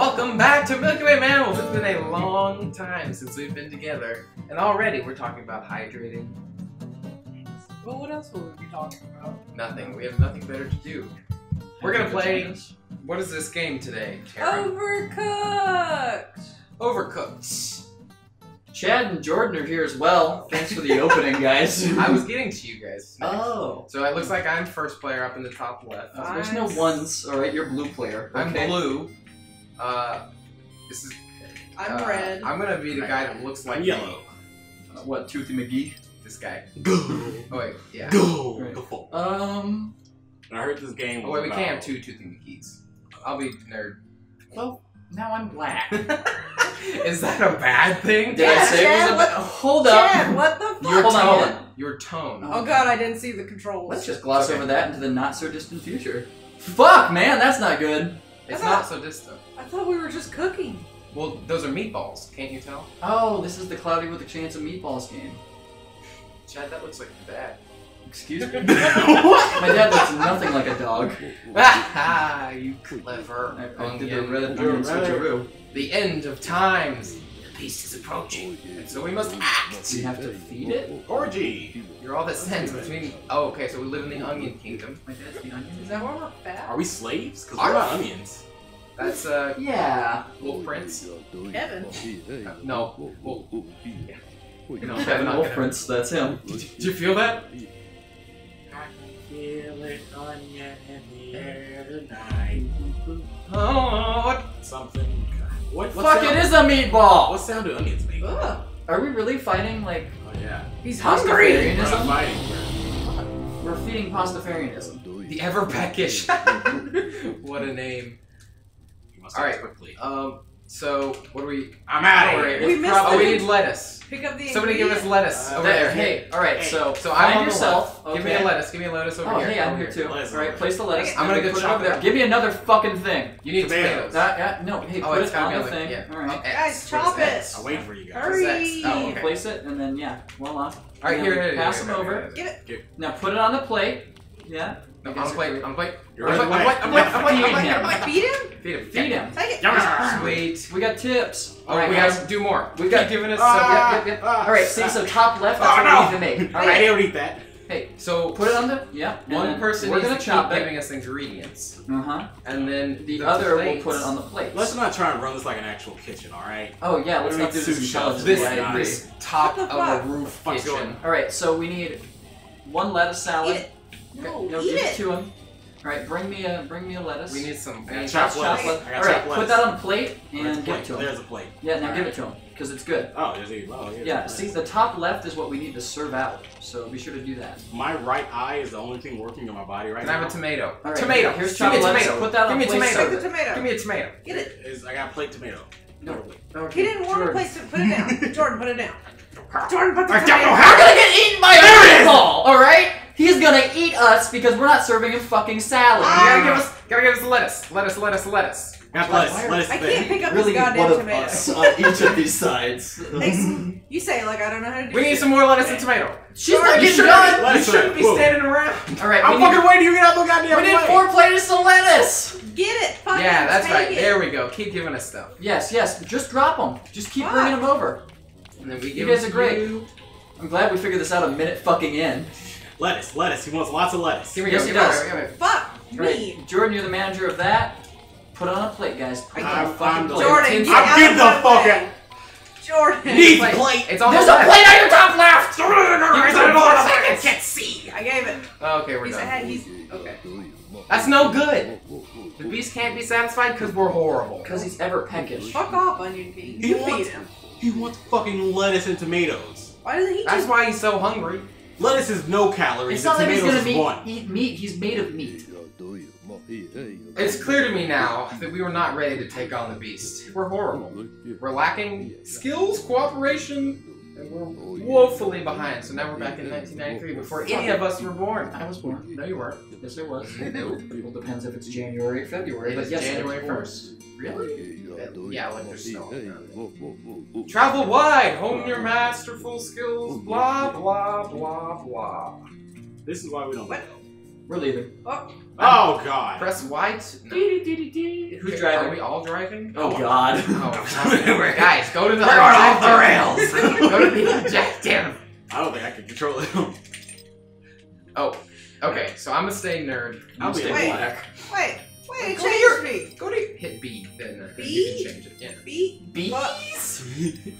Welcome back to Milky Way Mammals. It's been a long time since we've been together, and already we're talking about hydrating. Well, what else will we be talking about? Nothing. We have nothing better to do. We're gonna play. What is this game today, Tara? Overcooked. Overcooked. Chad and Jordan are here as well. Thanks for the opening, guys. I was getting to you guys. next. Oh. So it looks like I'm first player up in the top left. Uh, there's no ones. All right, you're blue player. I'm blue. Uh, this is. I'm uh, red. I'm gonna be the guy that looks like I'm yellow. Uh, what, Toothy McGee? This guy. Go. Oh wait, yeah. Go. Right. Go. Um. I heard this game. Oh Was wait, we about- can't have two Toothy McGee's. I'll be nerd. Well, now I'm black. is that a bad thing? Did I Yeah, say it was a what- ba- Hold up. Chad, what the fuck? Your Hold on, tone. hold on. Your tone. Oh god, I didn't see the controls. Let's just gloss Okay. over that into the not so distant future. Fuck, man, that's not good. It's I not so distant. I thought we were just cooking. Well, those are meatballs. Can't you tell? Oh, this is the cloudy with a chance of meatballs game. Chad, that looks like your dad. Excuse me. My dad looks nothing like a dog. Ah, you clever I, I did the onion. red You're onion right. switcheroo. The end of times. The beast is approaching, and so we must act. We have to feed it? Orgy. You're all that stands between. Oh, okay. So we live in the onion kingdom. My dad's the onion. Is that why we're fat? Are we slaves? Because Are- we're not onions. That's uh, Yeah. Wolf Prince. Kevin. Uh, no. Well, yeah. You Kevin Wolf gonna- Prince, that's him. Did you feel that? I can feel it onion in the air tonight. Oh, what? Something. What? what Fuck, sound, it is a meatball! What sound do onions make? Ugh. Are we really fighting, like, Oh yeah. He's hungry. We're not fighting. We're feeding pastafarianism. The ever peckish. what a name. You must All act right. quickly. Um. So what do we? I'm out Oh, of here. We it's missed Oh, we need lettuce. Pick up the Somebody give us lettuce Uh, over There, there. hey, alright, Hey. so, So I'm find on the yourself. left. Give me a lettuce. Give me a lettuce over Oh, here. hey, I'm over here too. Lettuce Alright, place the lettuce. I'm gonna go put it chop over it there. up. Give me another fucking thing. You need Tomatoes. tomatoes. That, yeah, no, hey, Oh, put it's it on be the on thing. yeah. Alright. Oh, X. Guys, chop it. I'll wait for you guys. Hurry. Oh, okay. Place it, and then, yeah, voila. All right, here, here, Pass them over. here, Give it. Now put it on the plate. Yeah. No, You on guys the are plate. great. On the plate. You're On the right plate. away. On the plate. On the plate. On the Feed plate. him. On the plate. Feed him. Feed him. Feed him. Take Sweet. We got tips. Oh, Alright, we guys. gotta do more. We got- Keep giving us Ah. some. Yep, yep, yep. Ah. Alright, see, so top left, that's Oh, what no. we need to make. I don't eat that. Hey, So put it on the. Yep. and One person We're gonna chop giving us ingredients, Uh huh. and then The, other will put it on the plate. Let's not try and run this like an actual kitchen, all right? Oh yeah, let's not do this sous chefs. intelligently. This I agree. this top of a roof fuck's kitchen. All right, so we need one lettuce salad. Eat it. No, No, eat give it it. to him. All right, bring me a bring me a lettuce. We need some. I got we need chopped some- lettuce. I got All right, chopped put lettuce. that on a plate Where's and the give plate? it to him. There's a plate. Yeah, now give Alright. it to him because it's good. Oh, there's a. Oh, here's Yeah, see, the top left is what we need to serve out. So be sure to do that. My right eye is the only thing working in my body right Can I have a tomato? All right, tomato. Here's Give me a chopped lettuce. tomato. Put that on Give me a a plate. tomato. Take the tomato. Give me a tomato. Get it. Is I got a plate tomato. No. He didn't want to Jordan. place it. Put it down. Jordan, put it down. Jordan, put the I don't tomato. know We're how- gonna get eaten by There a is! meatball, all right? He's gonna eat us because we're not serving him fucking salad. You gotta give ah. us. Gotta give us lettuce. Lettuce. Lettuce. Lettuce. Got Why- lettuce. Lettuce I there. can't pick up really this goddamn one of tomato. us on each of these sides. Thanks. You say like I don't know how to do We need shit. some more lettuce and tomato. She's not You getting shouldn't, done. you shouldn't be there. Whoa. standing around. All right, I'm fucking waiting. do you get out the goddamn we need plate? four plates of lettuce. Get it. Fucking Yeah, that's take right. It. There we go. Keep giving us stuff. Yes, yes. Just drop them. Just keep Fuck. bringing them over. And then we You guys them are great. you. I'm glad we figured this out a minute fucking in. Lettuce. Lettuce. He wants lots of lettuce. Here we Yes, go. he Give it, does. give. Fuck All right, me. Jordan, you're the manager of that. Put it on a plate, guys. Put it on a I'm- fucking I'm the- plate. Jordan, I'll get out give of the my fuck out. Jordan. Need Plate. plate. It's on There's the a left. plate on your top left. Give it in four seconds. Can't see. I gave it. Okay, we're He's done. ahead. He's okay. That's no good. The beast can't be satisfied because we're horrible. Because he's ever peckish. Fuck off, Onion King. You wants- feed him. He wants fucking lettuce and tomatoes. Why doesn't he That's just? why he's so hungry. Lettuce is no calories. It's not like he's gonna is eat meat. He's made of meat. It's clear to me now that we were not ready to take on the beast. We're horrible. We're lacking skills, cooperation, and we're woefully behind. So now we're back in 1993 before any of us were born. I was born. No, you weren't. Yes, it was. Well, depends if it's January or February. It but yes, January 1st. Really? Yeah, like there's snow. Travel wide, hone your masterful skills, blah, blah, blah, blah. This is why we don't What? go. We're leaving. Oh, Oh god. Press Y. To, no. Who's driving? Are we all driving? Oh, oh God. Oh, guys, go to the We're on off the objective. go to the objective. I don't think I can control it. Oh, okay. So I'm gonna stay nerd. I'll be Stay Wait. black. Wait, wait, Go to change your- me. Go to hit B, then uh, B? you can change it. Yeah. Beat. Bees.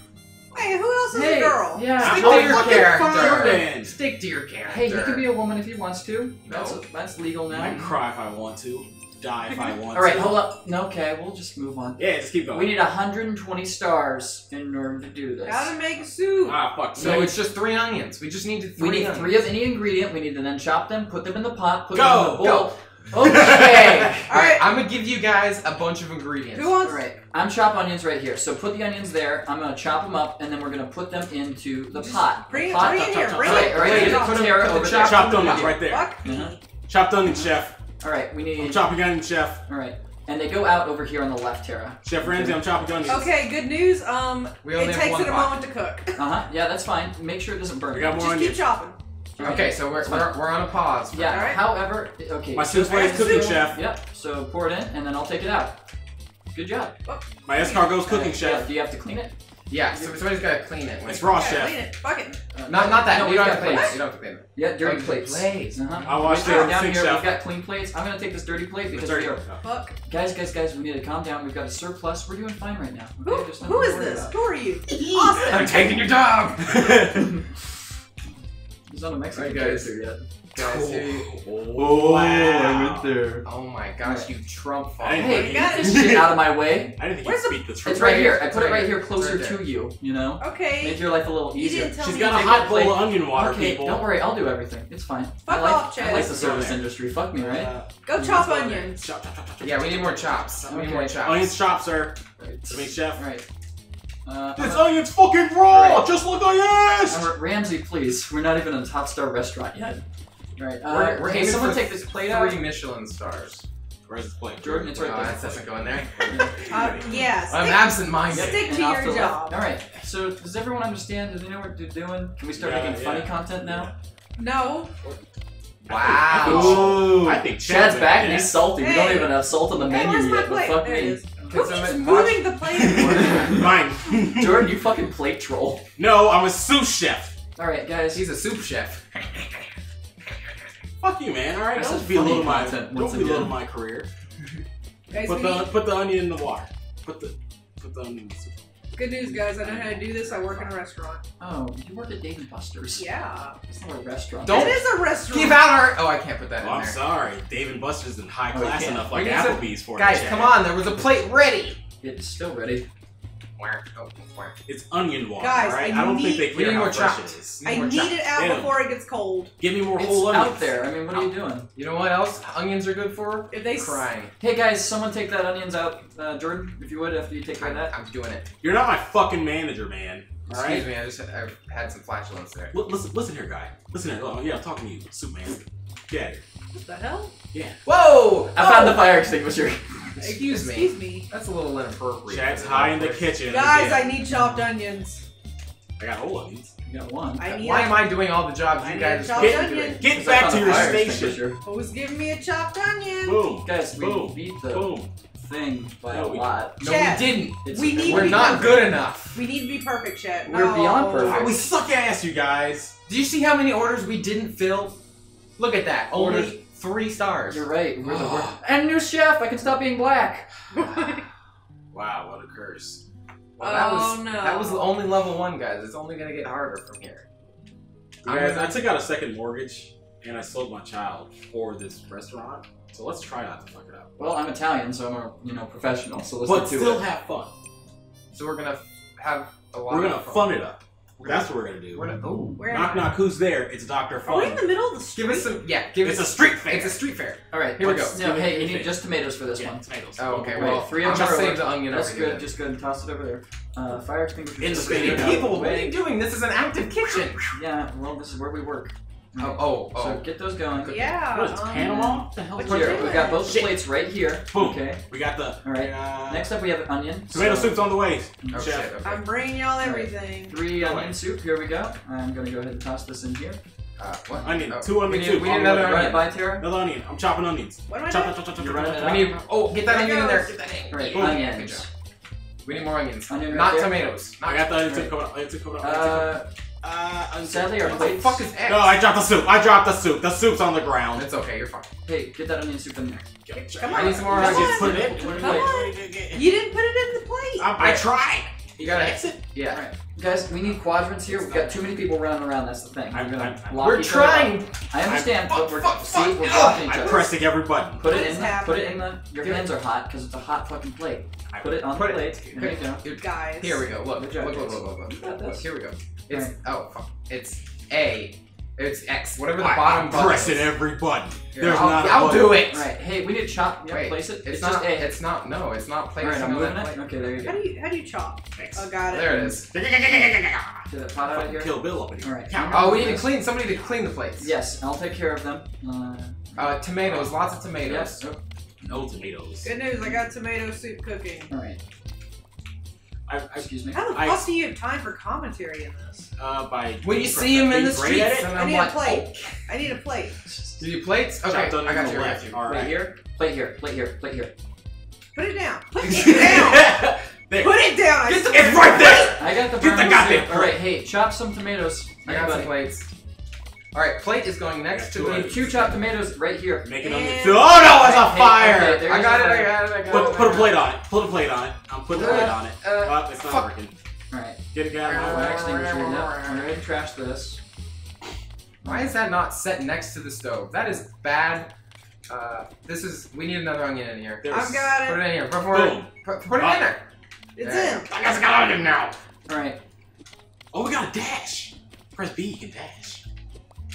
Wait, who else is Hey, a girl? yeah. Stick Oh, to your fucking character. fine. Stick to your character. Hey, he can be a woman if he wants to. No. That's that's legal now. I can cry if I want to. Die if I want to. All right, to. hold up. No, okay, we'll just move on. Yeah, just keep going. We need 120 stars in order to do this. Gotta make a soup. Ah, fuck. So So it's just three onions. We just need three. we need onions. three of any ingredient. We need to then chop them, put them in the pot, put Go, them in the go. bowl. Okay. All right, I'm gonna give you guys a bunch of ingredients. Who wants? Alright, I'm chop onions right here. So put the onions there. I'm gonna chop them up, and then we're gonna put them into the pot. Bring it, pot. bring it here. Bring Alright, it. alright, Bring get it. it, Put put them- Tara put the over chop- there. chopped onions right there. Fuck. Uh-huh. Chopped onions, chef. Alright, we I'm need. chopping onions, chef. Alright, and they go out over here on the left, Tara. Chef Ramsay, I'm chopping onions. Okay, good news. Um, We only it have takes one it a pot. moment to cook. Uh huh. Yeah, that's fine. Make sure it doesn't burn. We got more Just keep onions. chopping. Okay, so we're, we're, we're on a pause. Yeah. now. Alright. However, okay. My so- soup is cooking, chef. Yep. So pour it in, and then I'll take it out. Good job. My escargot's cooking, Uh, yeah, chef. do you have to clean it? Yeah, so somebody's gotta clean it. It's raw, Yeah, chef. clean it. Fuck it. Uh, Not not that. No, you we've don't have to clean it. plates. You don't have to clean it. Yeah, dirty Oh, plates. plates. Uh-huh. I washed Right it. down here, chef. we've got clean plates. I'm gonna take this dirty plate because we are. Fuck. Guys, guys, guys, we need to calm down. We've got a surplus. We're doing fine right now. Who, Okay, who to is this? about. Who are you? I'm taking your dog. He's not a Mexican Alright, guys. character yet. Guys, here- Oh, wow. there. oh my gosh, you Trump I follower. Hey, think get this shit out of my way. I didn't think Where's you'd the- speak the truth. It's right right here. here. I put it right right here, closer right to you. You know, Okay. make your life a little You easier. didn't tell She's me. got a hot bowl of onion water, okay, people. don't worry. I'll do everything. It's fine. I Fuck like, off, I like the service industry. Fuck me, right? Uh, Go chop onions. chop, chop, chop, chop, chop. Yeah, we need more chops. We need more chops. Onions chopped, sir. Right. To make chef. Right. Uh, This uh, onion's fucking raw, Alright. just like I asked. uh, Ramsay, please. We're not even a top star restaurant yet. Right. Uh, We're, we're hey, aiming someone for take this plate out. three Michelin stars. Where's this plate? Jordan, it's right oh, there. that doesn't go in there. Uh, yeah. I'm absent-minded. stick to your job. All right. So does everyone understand? Do they know what they're doing? Can we start Yeah, making funny content now? No. Wow. Ooh. I think Chad's Chad's back and he's salty. We don't even have salt on the Hey, menu where's my yet. But fuck There it me. Is. Can Who keeps moving the plate? Mine. Jordan, you fucking plate troll. no, I'm a sous chef. All right, guys. He's a soup chef. Fuck you, man. All right, That's don't some belittle funny my don't once belittle again. my career. Guys, Put the need- put the onion in the water. Put the put the onion in the soup. Good news, guys. I know how to do this. I work in a restaurant. Oh, you work at Dave and Buster's. Yeah. It's not a restaurant. Don't- It is a restaurant. Give out our. Oh, I can't put that Oh, in I'm there. sorry. Dave and Buster's isn't high Oh, class can't. enough like need some- Applebee's for Guys, you, come on. There was a plate ready. It's still ready. Where? Oh, where? It's onion water, Guys, right? I I, don't think they We care need how more fresh chops. it is. I more need chops. it out Yeah. before it gets cold. Give me more It's whole onions. out there. I mean, what are you doing? You know what else onions are good for? If they s- Crying. Hey guys, someone take that onions out, uh, Jordan, if you would, after you take care I'm, of that. I'm doing it. You're not my fucking manager, man. All Excuse right. me. I just I've had some flatulence there. L- listen, listen here, guy. Listen here. Oh, yeah, I'm talking to you, Superman. Get out of here. What the hell? Yeah. Whoa! I found the fire extinguisher. Excuse me. Excuse me. That's a little inappropriate. Chad's high in the kitchen. Guys, again. I need chopped onions. I got whole onions. You got one. I need Why a- am I doing all the jobs I you need guys are chopped supposed to be onion. doing? Get back to your fire station. extinguisher. Who's giving me a chopped onion? Boom. Guys, we Boom. beat the Boom. thing by No, a we- lot. No, Chad. we didn't. It's We need We're to be not perfect. good enough. We need to be perfect, Chet. We're No. beyond perfect. We suck ass, you guys. Do you see how many orders we didn't fill? Look at that. Only Orders- three stars. You're right. We're the worst. And new chef. I can stop being black. Wow, what a curse. Well, that oh, was Oh, no. that was only level one, guys. It's only gonna get harder from here. You guys, I took out a second mortgage and I sold my child for this restaurant. So let's try not to fuck it up. Well, I'm Italian, so I'm a you know professional. So let's But get to still it. have fun. So we're gonna have a lot. We're gonna fun it up. That's what we're gonna do. We're gonna. Oh, Where am knock I? knock, who's there? It's Doctor Are we in the middle of the street? give us some. Yeah, give It's a us. street fair. It's a street fair. All right, Here we let's- go. No, Give hey, it- you need it. just tomatoes for this Yeah, one. tomatoes. Oh, okay. Right, Well, three I'm of gonna them are save the onion That's over good. here. Just go and toss it over there. Uh, fire extinguisher. In the just street. get it out Hey, people, what are way. you doing? This is an active kitchen. Yeah, well, this is where we work. Oh, oh, oh. So get those going. Yeah. What is this, um, Panama? What the hell? what is Here, we've got both Shit. plates right here. Boom. Okay. We got the. All right. Uh, Next up, we have onion. tomato So, soup's on the way. Oh Chef. shit. Okay. I'm bringing y'all everything. Three Go onion ahead. soup. Here we go. I'm gonna go ahead and toss this in here. Uh, what? Onion, Oh, two onion we need, soup, We need on another way. Run it onion. by Tara. Another onion. I'm chopping onions. What am I Chop, doing? chop, chop, chop, You're chop, running chop. We need. Oh, get that onion in there. Get that onion. Right, onions. We need more onions. Onion Not tomatoes. I got the onion soup Right. coming up. Onion soup coming up. Onion soup Uh, coming up. Onion soup. sadly, our What the fuck is X? No, I dropped the soup. I dropped the soup. The soup's on the ground. It's okay. You're fine. Hey, get that onion soup in there. Come on. I need some more Come on. Put it in. Put it Come in. on. You didn't put it in the plate. I, I tried. You gotta exit. Yeah. Alright, guys, we need quadrants here. We've got too many people running around. That's the thing. I'm- gonna I'm- I'm- lock We're each other up. trying. I understand, Fuck, but we're fuck, see, fuck, we're ugh. blocking each I'm pressing every button. Put What it is in. The, put it in the. Your Give it- hands are hot because it's a hot fucking plate. Put it on Put the plate. There you go. Guys. Here we go. Look. Good job, Look. Look. Look. Look. Look. You got this. Here we go. It's Right. oh fuck. It's A. It's X. Whatever the I- bottom I'm button pressing is. every button. Here, There's I'll, not a I'll button. do it. Right. hey, we need to chop. Yeah, Wait, place it. It's, It's, not. just A. It's not. No, it's not placing Alright, I'm moving it. Okay, there you go. How do you how do you chop? Thanks. Oh, got it. There it is. Get that pot out of here. Kill Bill up in here. Alright. Oh, we need to clean. Somebody to clean the plates. Yes, I'll take care of them. Uh, Uh, tomatoes. Lots of tomatoes. yes. Oh, No tomatoes. Good news, I got tomato soup cooking. Alright. I, I, Excuse me. How the I- fuck do you have time for commentary in this? uh, by When you see him in the being great at streets, and I I'm need a like, plate. I need a plate. do you plates? Okay, chopped I got on you. the I left. you. All Plate right. here. Plate here. Plate here. Plate here. Put it down. Put it down. there. Put it down. Get the- It's right there. I got the Get the goddamn. Alright, hey, chop some tomatoes. I got some Anybody? plates. All right, plate is going next to Two the. two chopped tomatoes right here. Make an And- onion soup. Oh no, it's a fire. okay, there's I got it. I got it. I got Put, it. put a plate on it. Put a plate on it. I'm putting a plate on it. Uh, Oh, it's not fuck. working. Alright. Get it, guy. Fire extinguisher. Yep. I'm gonna trash this. Why is that not set next to the stove? That is bad. Uh, this is. We need another onion in here. There's- I've got it. Put it. it in here. Before Boom. Put, put it in there. It's There. in. I guess I got onion now. Alright. Oh, we got a dash. Press B, you can dash.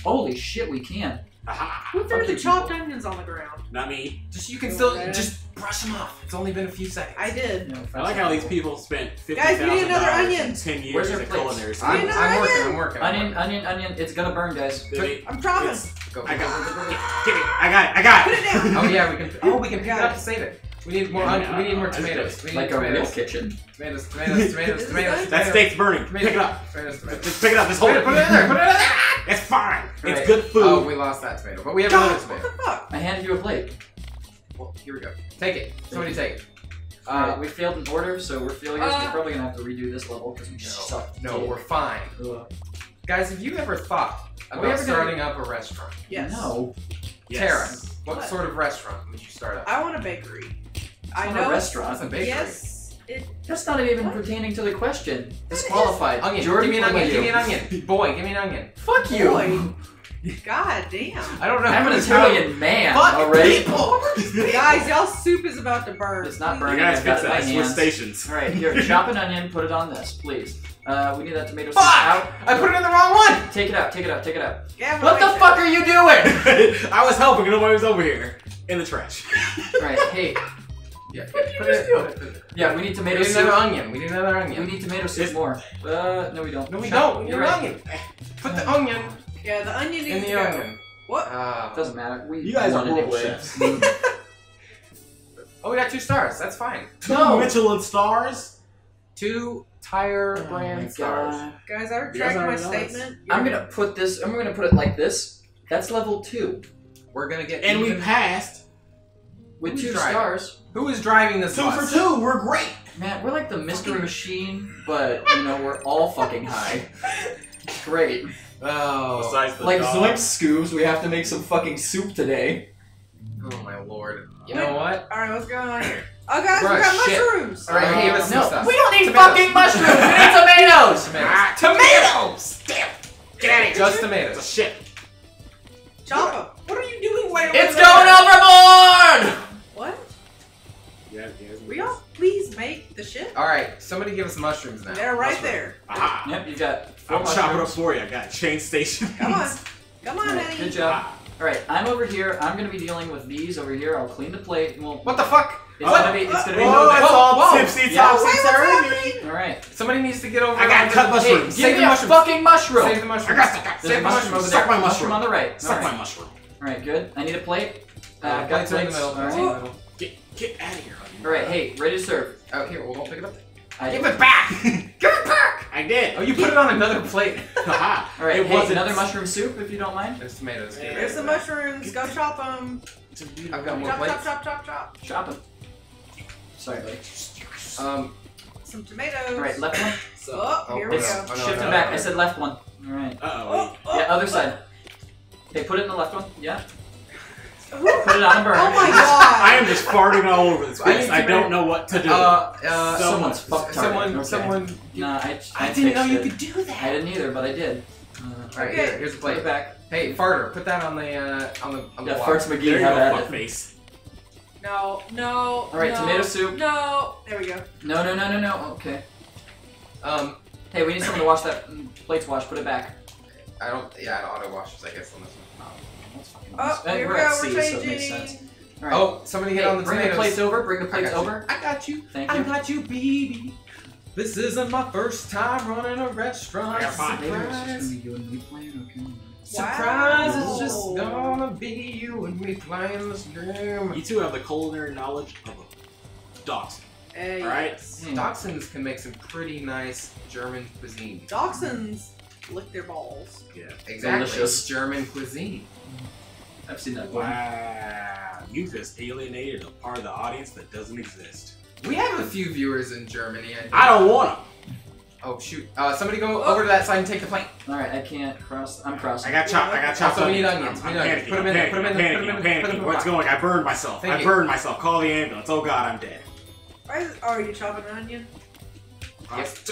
Holy shit, we can. Aha. Who threw the chopped people. onions on the ground? Not me. Just you can You still want just brush them off. It's only been a few seconds. I did. No, I like how these people spent fifty Guys, we need thousand another dollars onion. in ten years Where's our of plates? culinary. I'm, I'm working. I'm working. I'm Onion, working. onion, onion. It's gonna burn, guys. Baby, I'm chopping. it's- Go, go, I go, got go, go, go. it. Give me. I got it. I got Put it. it down. Oh yeah, we can. Oh, we can pick it Got up it. to save it. We need more. Yeah, onion. we need more that's tomatoes. We need Like a real tomatoes. kitchen. Tomatoes. Tomatoes. Tomatoes. Is it Tomatoes. That steak's burning. Pick it up. Tomatoes. Tomatoes. Just pick it up. Just hold Put it. it. Put it in there. Put it in there. It's fine. Right. It's good food. Oh, we lost that tomato, but we have God, another what tomato. the fuck? I handed you a plate. Well, here we go. Take it. Somebody take it. Alright, Uh, we failed an order, so we're failures. Uh, we're probably gonna have to redo this level because we suck. no, we're fine. Ugh. Guys, have you ever thought Are about ever gonna- starting up a restaurant? Yes. No. Yes. Tara, what, What? sort of restaurant would you start up? I want a bakery. I not know. a That's restaurant. a bakery. Yes. It. That's not even What? pertaining to the question. is. Disqualified. Onion. Jordan, give me an what onion. about Give me an onion. Boy, give me an onion. Fuck you. Boy. God damn. I don't know. I'm an Italian man Fuck already. people. Guys, y'all soup is about to burn. It's not burning. You burning. guys I've got fix it in that. Switch hands. stations. All right, here, chop an onion, put it on this, please. Uh, we need that tomato soup Fuck! out. I put it in the wrong one. Take it out, take it out, take it out. Gavin What the fuck it. are you doing? I was helping. Nobody was over here. In the trash. All right, hey, Yeah. What did you just do? put it, put it. yeah, we need We tomato need another onion. We need another onion. We need tomato soup It's- more. Uh, no, we don't. No, we Chop- don't. We need an right. onion. Put the onion Yeah, the onion needs in the go. onion. What? Uh, Doesn't matter. We You guys are wanted horrible chefs. oh, we got two stars. That's fine. Two No. Michelin stars. Two tire Oh brand stars. Guys, I retract my already know it's- statement. I'm gonna put this. I'm gonna put it like this. That's level two We're gonna get And we passed. With Who's two driving? stars. Who is driving this Two bus? for two. We're great. Man, we're like the Mystery Machine, but you know we're all fucking high. Great. Oh. Besides the Like dog. Zoink Scoobs, we have to make some fucking soup today. Oh my lord. You know what? Alright, what's going on here? Oh, guys, Bro, we got shit. mushrooms. All right, Uh, give us some no, stuff. we don't need Tomatoes. fucking mushrooms. We need tomatoes. Tomatoes. tomatoes. Damn. Get out of here. Just It's a tomatoes. shit. Chop 'em. What are you doing? Way over It's going overboard. Shit? All right. Somebody give us mushrooms now. They're right Mushroom. there. Aha. Yep, you got four I'm chopping up for you. I got chain station. Come on. Come on, Alright, Eddie. good job. All right, I'm over here. I'm gonna be dealing with these over here. I'll clean the plate. Well, What the fuck? It's What? gonna be. It's gonna be. Oh, it's Whoa, all whoa. tipsy Yeah. topsy Wait, what's turvy. All right. Somebody needs to get over. Here. I got onto cut the- mushrooms. Hey, Give save me the a mushrooms. fucking mushroom. Save the mushrooms. I got the- There's Save the mushroom mushrooms. over Suck there. my mushroom. on the right. Suck All my mushroom. All right, good. I need a plate. Uh, Uh, got plates in the middle. All right. in the middle. Get get out of here. honey. All right, hey, ready to serve. Oh, here. Well, don't pick it up. I Give it back. Give it back. I did. Oh, you put it on another plate. Haha. All right, It hey, wasn't- another mushroom soup if you don't mind. There's tomatoes. Yeah. There's the mushrooms. Go chop them. I've got more Chop, plates. chop, chop, chop, chop. Shopping. Sorry, buddy. Um, Some tomatoes. All right, left one. Oh, Oh, here we no. go. Oh, no, Shift no, it back. no. I said left one. All right. Uh oh. Oh, oh, Yeah, other side. Okay, put it in the left one. Yeah. Put it on the burner. Oh my god. I am just farting all over this place. need I don't know what to do. uh, uh, So Someone's much. fucked. someone, Okay. someone. Nah, I, I, I didn't know you it. could do that. I didn't either, but I did. Uh, All right, Okay. here, here's the put it plate. back. Hey, farter, put that on the uh, on the on the Yeah, block. first McGee there you have go, at it. fuckface. No, no. All right, no, tomato soup. No. There we go. No, no, no, no, no. Okay. Um, Hey, we need someone to wash that mm, plates wash. Put it back. I don't. Yeah, auto washes, I guess on this one. That's fucking Oh, nice. Here we we're go. at We're so it makes sense. changing. All right. Oh, somebody hey, get on the bring tomatoes. the plates over. Bring the plates got you. over. I got you. Thank I got you, baby. This isn't my first time running a restaurant. I got five. Maybe it's just gonna Surprise. be you and me playing. Okay. Surprise! Wow. It's just gonna be you and me playing this game. You two have the culinary knowledge of a dachshund. Hey, Alright. yes. Hmm. Dachshunds can make some pretty nice German cuisine. Dachshunds lick their balls. Yeah. Exactly. Delicious. German cuisine. I've seen that one. Wow. You just alienated a part of the audience that doesn't exist. We have a few viewers in Germany. I, think. I don't want them. Oh shoot! Uh, somebody go Oh. over to that side and take the plate. All right, I can't cross. I'm crossing. I got chopped. I got chopped. Also, we need onions. onions, I'm, I'm need onions. panicking. Put 'em I'm in there, panicking. put 'em I'm in there, put 'em panicking. in I'm there, panicking. in What's going? I burned myself. Thank I you. burned myself. Call the ambulance. Oh god, I'm dead. Why is, oh, are you chopping an onion? Yes.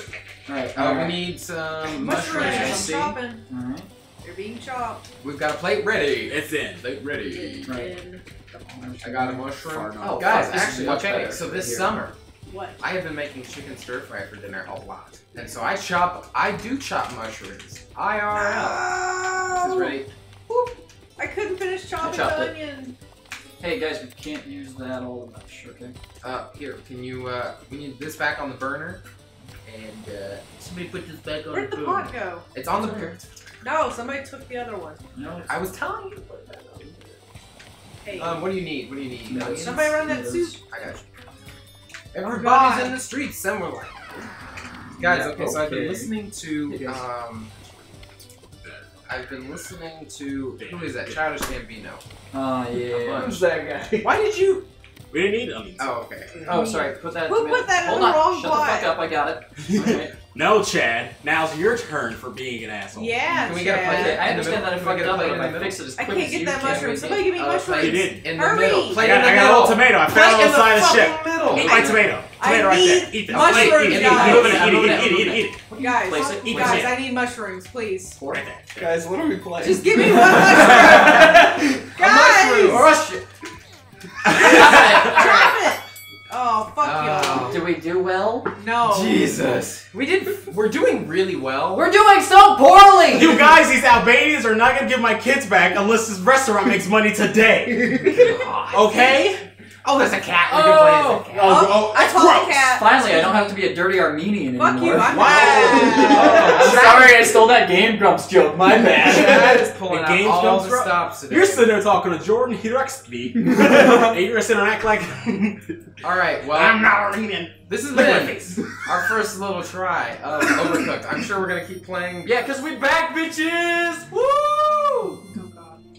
All right. Uh, we need some Mushrooms. mushrooms. I'm see. chopping. All right. They're being chopped. We've got a plate ready. It's in. Plate ready. Right. In I got a mushroom. Far Oh, guys, actually, okay. So this here. summer, What? I have been making chicken stir fry for dinner a lot, and so I chop. I do chop mushrooms. IRL. This is No! ready. I couldn't finish chopping chopped the onion. Hey guys, we can't use that all much. Okay. Uh, here, can you? Uh, we need this back on the burner, and uh, somebody put this back on Where'd the the pot go? It's on the. No, somebody took the other one. No. I was telling you to put it back on. Hey. Um, what do you need? What do you need? No, Onions? somebody run that soup. I got you. Everybody's God. in the streets, and we're like, guys. Yeah, okay, so I've been listening to. Um, I've been listening to who is that? Childish Gambino. Oh yeah. Who's that guy? Why did you? We didn't need onions. Oh, okay. Oh, sorry. Put that. Who put that in Hold the on. wrong Shut the fuck pot? up. I got it. Alright. No, Chad. Now's your turn for being an asshole. Yeah, Can we get a Chad. plate? Okay, I understand middle? that I we fucked get a up, plate but in if the I middle? fix it as I quick can't as get you that can, mushroom. we Somebody give me Uh, mushrooms. plate You did. in the Hurry! middle. I Plate got, in the I got middle. a little tomato. I found it on the side of the ship. middle. Eat my tomato. I Tomato right need there. Eat this. mushrooms, Eat it. Eat guys. It. Eat I'm it. Eat it, it. Eat it. Eat it. Guys, Place it, place guys, it. I need mushrooms, please. Right there. Guys, what are we playing? Just give me one mushroom. guys, Rush it. Drop it. Oh, fuck um, Oh. Did we do well? No. Jesus. We did. We're doing really well. We're doing so poorly. You guys, these Albanians are not gonna give my kids back unless this restaurant makes money today. Okay? Oh, there's a cat. We Oh. can play as a oh. cat. Oh, oh I that's told the gross. cat. Finally, I don't have to be a dirty Armenian Fuck anymore. you. I'm Wow. Sorry, I stole that Game Grumps joke. My bad. Chad is pulling The out game's all comes the from- stops today. You're sitting there talking to Jordan Hiruxby. and you're sitting there act like All right. Well, I'm not Armenian. this has Look at my been our first little try of Overcooked. I'm sure we're gonna keep playing. yeah, cause we back, bitches. Woo!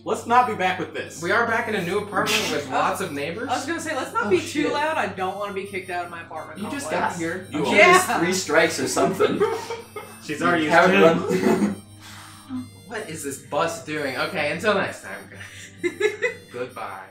God. Let's not be back with this. We are back in a new apartment with lots of neighbors. I was gonna say, let's not Oh, be shit. too loud. I don't want to be kicked out of my apartment. You just complex. got here. You I'm are. Yeah. three strikes or something. She's already used Have to run. What is this bus doing? Okay, until next time, guys. Goodbye.